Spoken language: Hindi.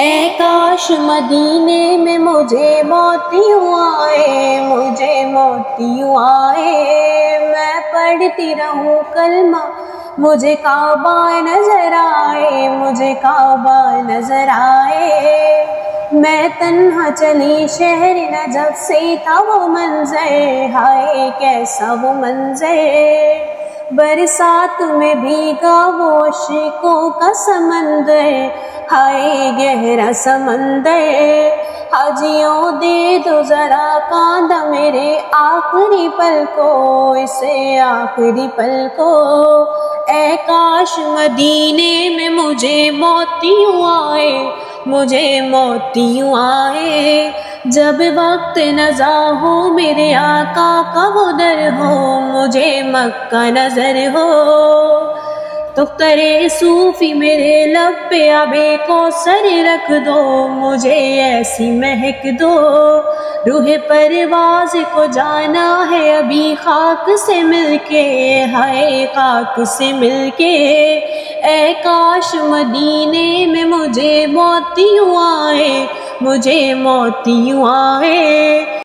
ए काश मदीने में मुझे मोतियों आए मुझे मोती आए मैं पढ़ती रहूँ कलमा, मुझे काबा नज़र आए, मुझे काबा नज़र आए। मैं तन्हा चली शहर न जब से, था वो मंजर, हाय कैसा वो मंजर। बरसात में भीगा वो शिकों का समंदर हाय गहरा समंदर, हाजियों दे दो जरा कांदा मेरे आखिरी पल को, इसे आखिरी पल को। ए काश मदीने में मुझे मोतियों आए, मुझे मोतियों आए। जब वक्त नजा हो मेरे आका का वो दर हो, मुझे मक्का नज़र हो। तो करे सूफी मेरे लब पे अबे सर रख दो, मुझे ऐसी महक दो। रूह परवाज को जाना है अभी खाक से मिलके, हाय खाक से मिलके। ए काश मदीने में मुझे मोतियों आए, मुझे मोतियों आए।